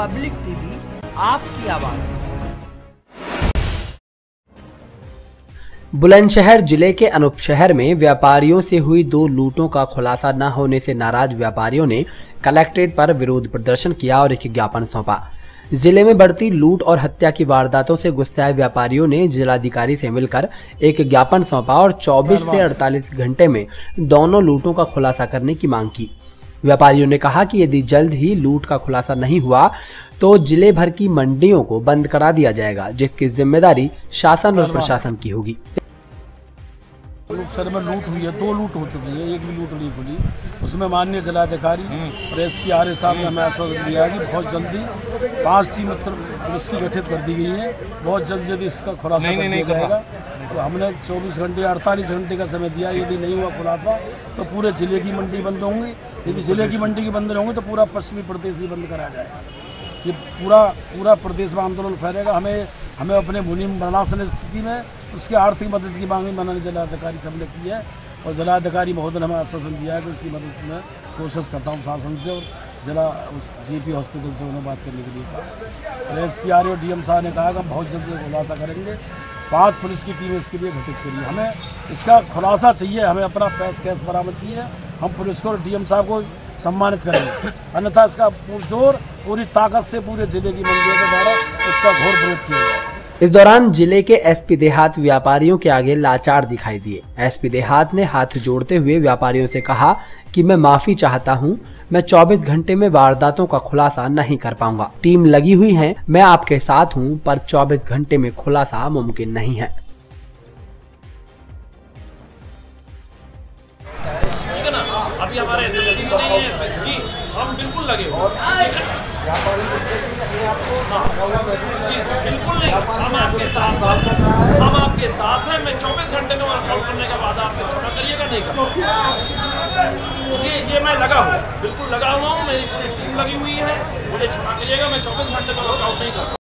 Public TV आपकी आवाज़। बुलंदशहर ज़िले के अनूप शहर में व्यापारियों से हुई दो लूटों का खुलासा न होने से नाराज़ व्यापारियों ने कलेक्ट्रेट पर विरोध प्रदर्शन किया और एक ज्ञापन सौंपा। ज़िले में बढ़ती लूट और हत्या की वारदातों से गुस्साए व्यापारियों ने जिलाधिकारी से मिलकर एक ज्ञापन सौंपा और 24 से 48 घंटे में दोनों लूटों का खुलासा करने की मांग की। व्यापारियों ने कहा कि यदि जल्द ही लूट का खुलासा नहीं हुआ तो ज़िले भर की मंडियों को बंद करा दिया जाएगा जिसकी ज़िम्मेदारी शासन और प्रशासन की होगी। सर में लूट हुई है दो लूट हो चुकी है एक भी लूट नहीं खुली। उसमें माननीय जिलाधिकारी और एस पी आर साहब ने हमें आश्वासन दिया है कि बहुत जल्दी पाँच टीम पुलिस की गठित कर दी गई है। बहुत जल्द जल्दी इसका खुलासा कर दिया जाएगा। तो हमने 24 घंटे 48 घंटे का समय दिया यदि नहीं हुआ खुलासा तो पूरे ज़िले की मंडी बंद होंगी। यदि ज़िले की मंडी के बंद होंगे तो पूरा पश्चिमी प्रदेश भी बंद कराया जाएगा। ये पूरा पूरा प्रदेश में आंदोलन फैलेगा। हमें हमें अपने मुनिम बनासन स्थिति में उसके आर्थिक मदद की मांग भी माननीय जिलाधिकारी सबने की है और जिलाधिकारी महोदय ने हमें आश्वासन दिया है कि उसकी मदद में कोशिश करता हूँ शासन से और जिला उस जीपी हॉस्पिटल से उन्हें बात करने के लिए कहा। S P R O D M साहब ने कहा कि हम बहुत जल्द खुलासा करेंगे। पाँच पुलिस की टीम इसके लिए घटित करी। हमें इसका खुलासा चाहिए, हमें अपना पैस कैश बरामद चाहिए। हम पुलिस को और डी साहब को सम्मानित करेंगे। अन्यथा इसका ज़ोर, पूरी ताकत से पूरे ज़िले की मंदिरों के द्वारा इसका घोर विरोध किया इस दौरान ज़िले के एसपी देहात व्यापारियों के आगे लाचार दिखाई दिए। एसपी देहात ने हाथ जोड़ते हुए व्यापारियों से कहा कि मैं माफ़ी चाहता हूँ, मैं 24 घंटे में वारदातों का खुलासा नहीं कर पाऊँगा। टीम लगी हुई है, मैं आपके साथ हूँ, पर 24 घंटे में खुलासा मुमकिन नहीं है। अभी हमारे एसएसपी भी नहीं है। जी, हम बिल्कुल लगे जी, बिल्कुल नहीं। हम आपके साथ हम आपके साथ हैं। मैं 24 घंटे में वर्कआउट करने का वादा आपसे क्षमा करिएगा, नहीं ये ये मैं लगा हूँ। बिल्कुल लगा हुआ हूँ। मेरी पूरी टीम लगी हुई है। मुझे क्षमा करिएगा, मैं 24 घंटे में वर्कआउट नहीं कर